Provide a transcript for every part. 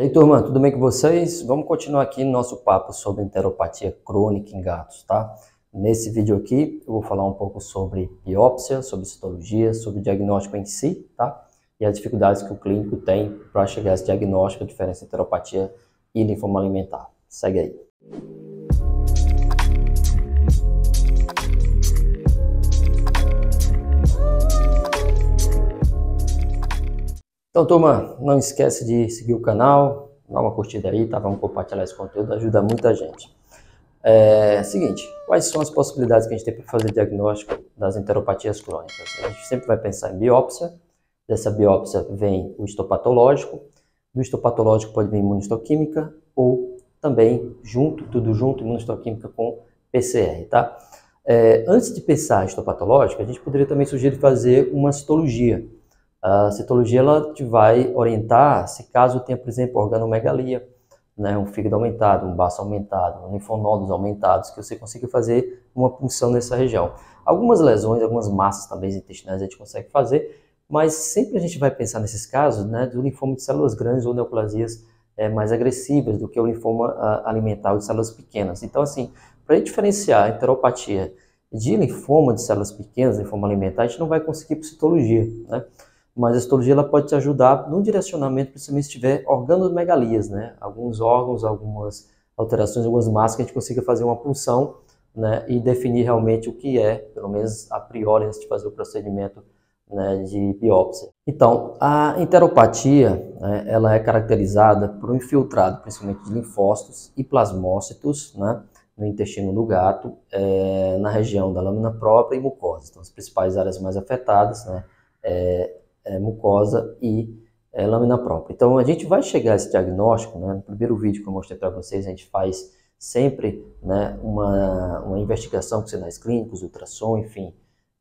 E aí, turma, tudo bem com vocês? Vamos continuar aqui no nosso papo sobre enteropatia crônica em gatos, tá? Nesse vídeo aqui, eu vou falar um pouco sobre biópsia, sobre citologia, sobre diagnóstico em si, tá? E as dificuldades que o clínico tem para chegar a esse diagnóstico, a diferença entre enteropatia e linfoma alimentar. Segue aí. Então, turma, não esquece de seguir o canal, dar uma curtida aí, tá? Vamos compartilhar esse conteúdo, ajuda muita gente. É, seguinte, quais são as possibilidades que a gente tem para fazer diagnóstico das enteropatias crônicas? A gente sempre vai pensar em biópsia, dessa biópsia vem o histopatológico, do histopatológico pode vir imunistoquímica ou também junto, tudo junto, imunistoquímica com PCR, tá? É, antes de pensar em histopatológico, a gente poderia também sugerir fazer uma citologia, a citologia ela te vai orientar se caso tenha, por exemplo, organomegalia, né, um fígado aumentado, um baço aumentado, um linfonodos aumentados, que você consiga fazer uma punção nessa região. Algumas lesões, algumas massas também intestinais a gente consegue fazer, mas sempre a gente vai pensar nesses casos né, do linfoma de células grandes ou neoplasias é, mais agressivas do que o linfoma a, alimentar de células pequenas. Então, assim, para diferenciar a enteropatia de linfoma de células pequenas, linfoma alimentar, a gente não vai conseguir por citologia, né? Mas a citologia ela pode te ajudar no direcionamento, principalmente se tiver organomegalias, né? Alguns órgãos, algumas alterações, algumas massas que a gente consiga fazer uma punção, né? E definir realmente o que é, pelo menos a priori, antes de fazer o procedimento né, de biópsia. Então, a enteropatia, né, ela é caracterizada por um infiltrado, principalmente de linfócitos e plasmócitos, né? no intestino do gato, é, na região da lâmina própria e mucosa. Então, as principais áreas mais afetadas, né, é, é, mucosa e é, lâmina própria. Então a gente vai chegar a esse diagnóstico, né? no primeiro vídeo que eu mostrei para vocês, a gente faz sempre né, uma, uma investigação com sinais clínicos, ultrassom, enfim,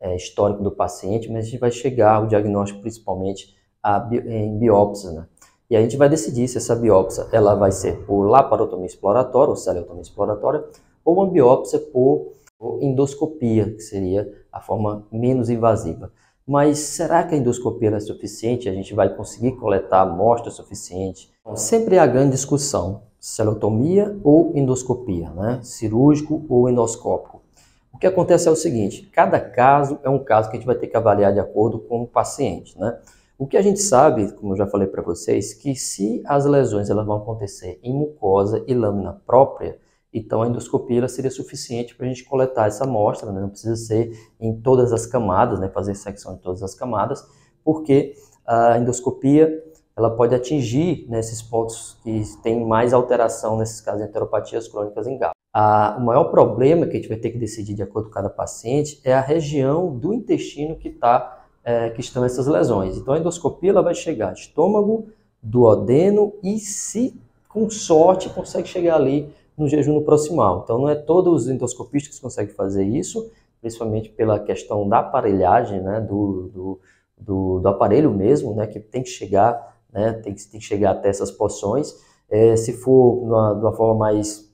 é, histórico do paciente, mas a gente vai chegar ao diagnóstico principalmente a, em biópsia, né? E a gente vai decidir se essa biópsia ela vai ser por laparotomia exploratória, ou celeotomia exploratória, ou uma biópsia por endoscopia, que seria a forma menos invasiva. Mas será que a endoscopia é suficiente? A gente vai conseguir coletar amostra suficiente? Então, sempre há grande discussão, celotomia ou endoscopia, né? cirúrgico ou endoscópico. O que acontece é o seguinte, cada caso é um caso que a gente vai ter que avaliar de acordo com o paciente. Né? O que a gente sabe, como eu já falei para vocês, que se as lesões elas vão acontecer em mucosa e lâmina própria, então a endoscopia seria suficiente para a gente coletar essa amostra, né? não precisa ser em todas as camadas, né? fazer secção em todas as camadas, porque a endoscopia ela pode atingir nesses né, pontos que tem mais alteração, nesses casos de enteropatias crônicas em gato. o maior problema que a gente vai ter que decidir de acordo com cada paciente é a região do intestino que, tá, é, que estão essas lesões. Então a endoscopia ela vai chegar estômago, duodeno e se com sorte consegue chegar ali no jejum proximal. Então, não é todos os endoscopistas que conseguem fazer isso, principalmente pela questão da aparelhagem, né, do, do, do, do aparelho mesmo, né, que tem que chegar, né, tem, que, tem que chegar até essas porções. É, se for de uma forma mais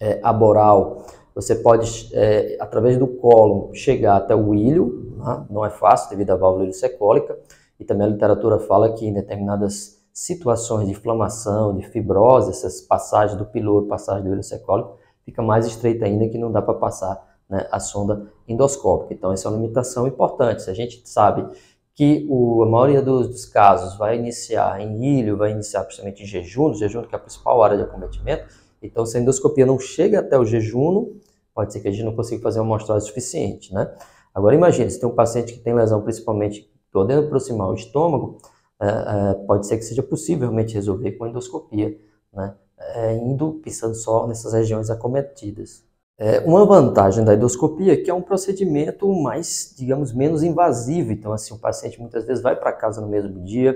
é, aboral, você pode, é, através do colo, chegar até o ilho, né? não é fácil devido à válvula ilicecólica, e também a literatura fala que em determinadas situações de inflamação, de fibrose, essas passagens do piloro, passagem do ileocecólico, fica mais estreita ainda que não dá para passar né, a sonda endoscópica. Então, essa é uma limitação importante. Se a gente sabe que o, a maioria dos, dos, casos vai iniciar em ilho, vai iniciar principalmente em jejum, jejum que é a principal área de acometimento, então se a endoscopia não chega até o jejum, pode ser que a gente não consiga fazer uma amostragem suficiente, né? Agora imagine, se tem um paciente que tem lesão principalmente do adeno proximal estômago, é, é, pode ser que seja possível realmente resolver com endoscopia, né? É, indo pensando só nessas regiões acometidas. É, uma vantagem da endoscopia é que é um procedimento mais, digamos, menos invasivo. Então, assim, o paciente muitas vezes vai para casa no mesmo dia.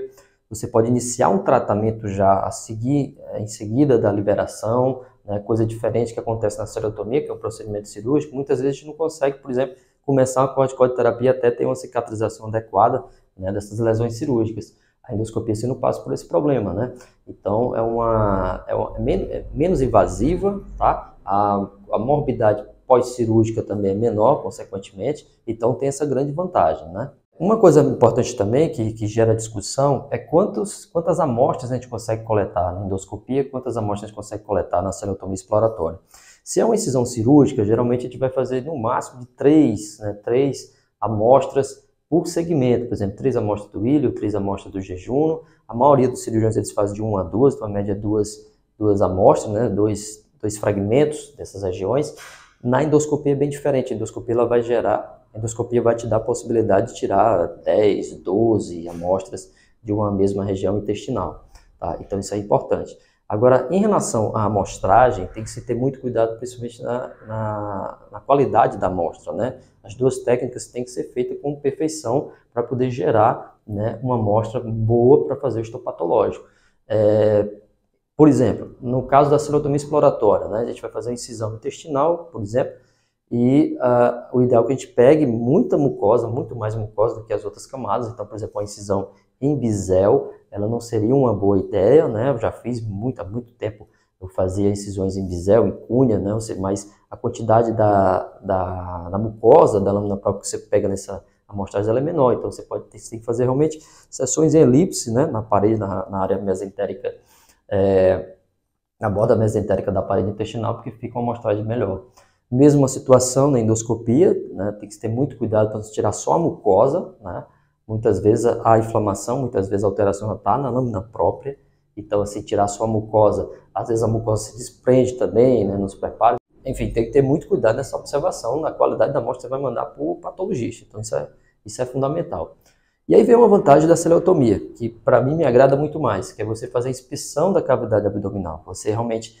Você pode iniciar um tratamento já a seguir, é, em seguida da liberação, né, coisa diferente que acontece na serotomia, que é um procedimento cirúrgico. Muitas vezes a gente não consegue, por exemplo, começar uma corticoterapia até ter uma cicatrização adequada né, dessas lesões cirúrgicas a endoscopia você não passa por esse problema, né? Então é uma é, uma, é, é menos invasiva, tá? A, a morbidade pós-cirúrgica também é menor, consequentemente, então tem essa grande vantagem, né? uma coisa importante também que, que gera discussão é quantos, quantas amostras a gente consegue coletar na endoscopia, quantas amostras a gente consegue coletar na celotomia exploratória. Se é uma incisão cirúrgica, geralmente a gente vai fazer no máximo de três, né, três amostras por segmento, por exemplo, três amostras do ilho, três amostras do jejum. A maioria dos cirurgiões eles fazem de uma a duas, então a média é duas, duas amostras, né, dois, dois fragmentos dessas regiões. Na endoscopia é bem diferente, a endoscopia ela vai gerar, a endoscopia vai te dar a possibilidade de tirar 10, 12 amostras de uma mesma região intestinal. Tá? Então isso é importante. Agora, em relação à amostragem, tem que se ter muito cuidado, principalmente na, na, na qualidade da amostra. Né? As duas técnicas têm que ser feitas com perfeição para poder gerar né, uma amostra boa para fazer o histopatológico. É, por exemplo, no caso da celotomia exploratória, né, a gente vai fazer a incisão intestinal, por exemplo, e uh, o ideal é que a gente pegue muita mucosa, muito mais mucosa do que as outras camadas. Então, por exemplo, a incisão em bisel, ela não seria uma boa ideia, né? Eu já fiz muito, há muito tempo, eu fazia incisões em bisel, em cunha, né? Mas a quantidade da, da, da mucosa da lâmina própria que você pega nessa amostragem ela é menor, então você pode ter, você tem que fazer realmente sessões em elipse, né? Na parede, na, na área mesentérica, é, na borda mesentérica da parede intestinal, porque fica uma amostragem melhor. Mesma situação na endoscopia, né? Tem que ter muito cuidado para tirar só a mucosa, né? Muitas vezes a inflamação, muitas vezes a alteração está na lâmina própria. Então, assim, tirar só a mucosa, às vezes a mucosa se desprende também, né, nos preparos. Enfim, tem que ter muito cuidado nessa observação, na qualidade da amostra que você vai mandar para o patologista. Então, isso é, isso é fundamental. E aí vem uma vantagem da celeotomia, que para mim me agrada muito mais, que é você fazer a inspeção da cavidade abdominal. Você realmente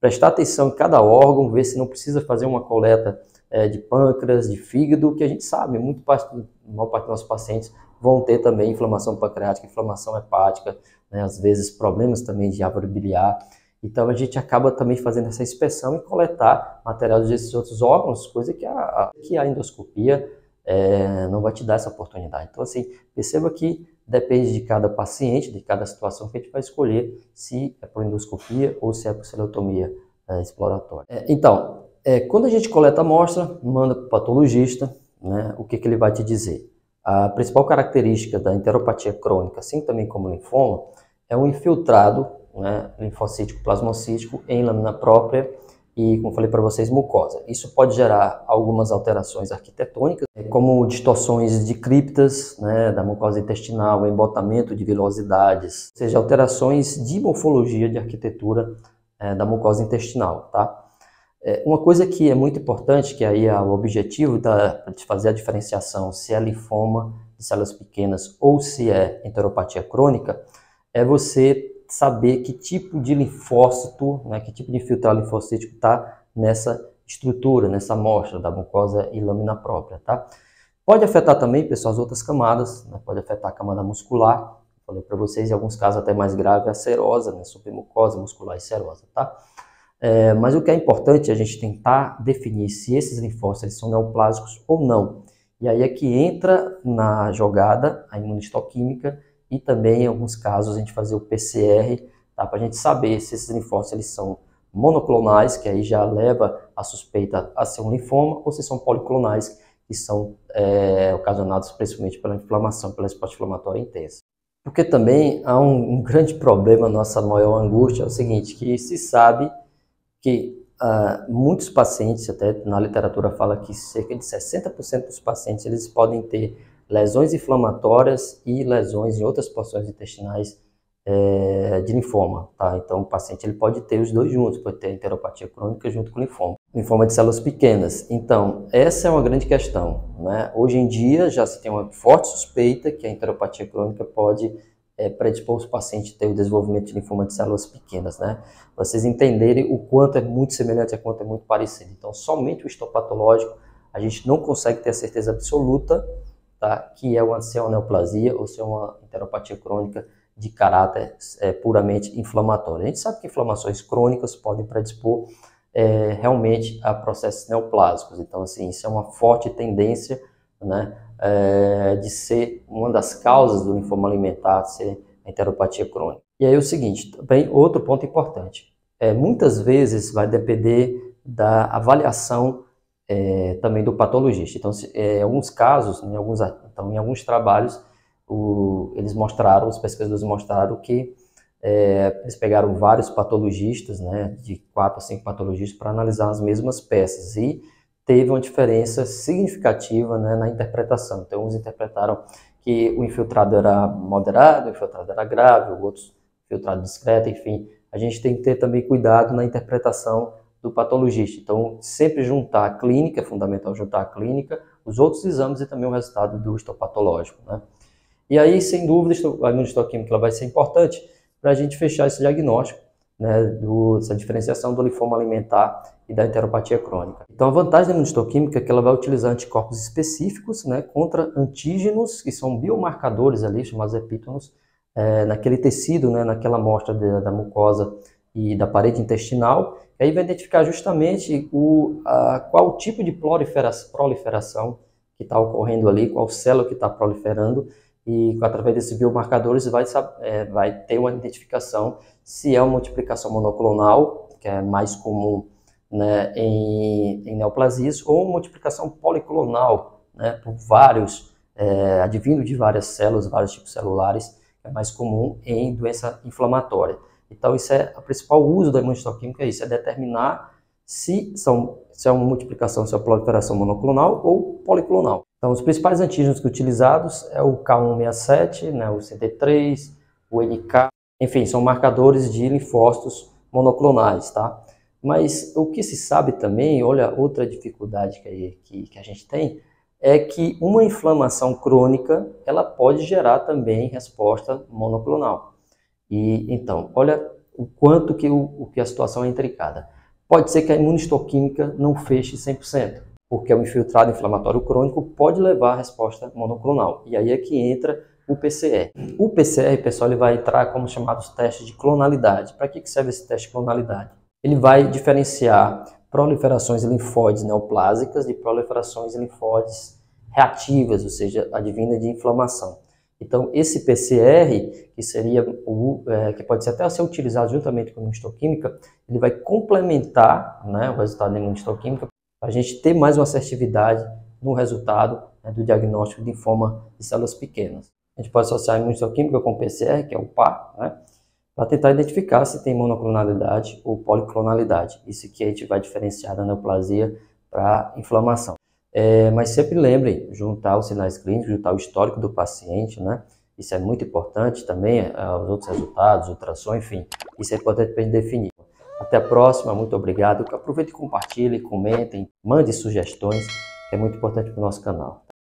prestar atenção em cada órgão, ver se não precisa fazer uma coleta é, de pâncreas, de fígado, que a gente sabe, muito parte, maior parte dos nossos pacientes vão ter também inflamação pancreática, inflamação hepática, né, às vezes problemas também de árvore biliar. Então a gente acaba também fazendo essa inspeção e coletar material desses outros órgãos, coisa que a, que a endoscopia é, não vai te dar essa oportunidade. Então assim, perceba que depende de cada paciente, de cada situação que a gente vai escolher se é por endoscopia ou se é por celotomia é, exploratória. É, então, é, quando a gente coleta a amostra, manda para o patologista, né, o que, que ele vai te dizer? A principal característica da enteropatia crônica, assim também como linfoma, é o infiltrado né, linfocítico plasmocítico em lâmina própria e, como falei para vocês, mucosa. Isso pode gerar algumas alterações arquitetônicas, como distorções de criptas né, da mucosa intestinal, embotamento de vilosidades, ou seja, alterações de morfologia de arquitetura é, da mucosa intestinal. Tá? É, uma coisa que é muito importante, que aí é o objetivo da, de fazer a diferenciação se é linfoma de células pequenas ou se é enteropatia crônica, é você saber que tipo de linfócito, né, que tipo de filtrado linfocítico está nessa estrutura, nessa amostra da mucosa e lâmina própria, tá? Pode afetar também, pessoal, as outras camadas, né? pode afetar a camada muscular, falei para vocês, em alguns casos até mais grave, a serosa, né? submucosa muscular e serosa, tá? É, mas o que é importante é a gente tentar definir se esses linfócitos são neoplásicos ou não. E aí é que entra na jogada a imunistoquímica e também, em alguns casos, a gente fazer o PCR, tá? para a gente saber se esses linfócitos eles são monoclonais, que aí já leva a suspeita a ser um linfoma, ou se são policlonais, que são é, ocasionados principalmente pela inflamação, pela resposta inflamatória intensa. Porque também há um, um grande problema, nossa maior angústia é o seguinte, que se sabe que uh, muitos pacientes, até na literatura fala que cerca de 60% dos pacientes eles podem ter lesões inflamatórias e lesões em outras porções intestinais é, de linfoma, tá? Então o paciente ele pode ter os dois juntos, pode ter enteropatia crônica junto com linfoma. Linfoma de células pequenas. Então, essa é uma grande questão, né? Hoje em dia já se tem uma forte suspeita que a enteropatia crônica pode é, predispor os pacientes a ter o desenvolvimento de linfoma de células pequenas, né? Pra vocês entenderem o quanto é muito semelhante, o quanto é muito parecido. Então, somente o histopatológico, a gente não consegue ter a certeza absoluta, tá? Que é uma, se é uma neoplasia ou se é uma enteropatia crônica de caráter é, puramente inflamatório. A gente sabe que inflamações crônicas podem predispor é, realmente a processos neoplásicos. Então, assim, isso é uma forte tendência, né? É, de ser uma das causas do linfoma alimentar, ser a enteropatia crônica. E aí o seguinte, também outro ponto importante, é, muitas vezes vai depender da avaliação é, também do patologista. Então, se, é, em alguns casos, em alguns Então, em alguns trabalhos, o, eles mostraram, os pesquisadores mostraram que é, eles pegaram vários patologistas, né, de quatro a cinco patologistas, para analisar as mesmas peças e teve uma diferença significativa né, na interpretação. Então, uns interpretaram que o infiltrado era moderado, o infiltrado era grave, outros infiltrado discreto, enfim. A gente tem que ter também cuidado na interpretação do patologista. Então, sempre juntar a clínica, é fundamental juntar a clínica, os outros exames e também o resultado do histopatológico. Né? E aí, sem dúvida, a imunistoquímica vai ser importante para a gente fechar esse diagnóstico, né, do, essa diferenciação do linfoma alimentar e da enteropatia crônica. Então, a vantagem da imunistoquímica é que ela vai utilizar anticorpos específicos né, contra antígenos, que são biomarcadores ali, chamados epítonos, é, naquele tecido, né, naquela amostra de, da mucosa e da parede intestinal, e aí vai identificar justamente o, a, qual tipo de proliferação, proliferação que está ocorrendo ali, qual célula que está proliferando, e através desses biomarcadores vai, é, vai ter uma identificação se é uma multiplicação monoclonal, que é mais comum né, em, em neoplasias, ou multiplicação policlonal, né, por vários, é, advindo de várias células, vários tipos celulares, é mais comum em doença inflamatória. Então, isso é o principal uso da imunistoquímica, é isso, é determinar se, são, se é uma multiplicação, se é uma proliferação monoclonal ou policlonal. Então, os principais antígenos utilizados é o K167, né, o CD3, o NK, enfim, são marcadores de linfócitos monoclonais, tá? Mas o que se sabe também, olha, outra dificuldade que, que, que a gente tem, é que uma inflamação crônica, ela pode gerar também resposta monoclonal. E então, olha o quanto que, o, que a situação é intricada. Pode ser que a imunistoquímica não feche 100% porque o infiltrado inflamatório crônico pode levar a resposta monoclonal. E aí é que entra o PCR. O PCR, pessoal, ele vai entrar como chamados testes de clonalidade. Para que serve esse teste de clonalidade? Ele vai diferenciar proliferações linfóides neoplásicas de proliferações linfóides reativas, ou seja, advinda de inflamação. Então, esse PCR, que seria o, é, que pode ser até ser utilizado juntamente com a imunistoquímica, ele vai complementar né, o resultado da imunistoquímica a gente ter mais uma assertividade no resultado né, do diagnóstico de linfoma de células pequenas. A gente pode associar a imunistoquímica com o PCR, que é o PA, né, para tentar identificar se tem monoclonalidade ou policlonalidade. Isso que a gente vai diferenciar da neoplasia para inflamação. É, mas sempre lembrem, juntar os sinais clínicos, juntar o histórico do paciente, né? Isso é muito importante também, é, os outros resultados, ultrassom, enfim. Isso é importante para a gente definir. Até a próxima, muito obrigado. Aproveite e compartilhe, comentem, mande sugestões, que é muito importante para o nosso canal.